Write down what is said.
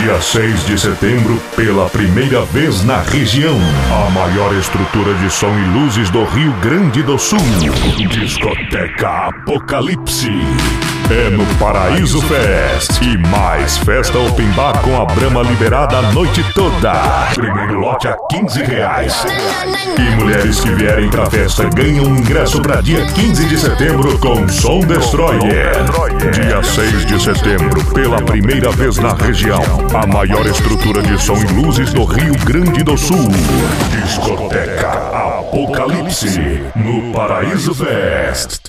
Dia 6 de setembro, pela primeira vez na região, a maior estrutura de som e luzes do Rio Grande do Sul. Discoteca Apocalipse. É no Paraíso Fest. E mais festa open bar com a Brama liberada a noite toda. Primeiro lote a 15 reais. E mulheres que vierem pra festa ganham ingresso pra dia 15 de setembro com Som Destroyer. Dia 6 de setembro, pela primeira vez na região, a maior estrutura de som e luzes do Rio Grande do Sul. Discoteca Apocalipse no Paraíso Fest.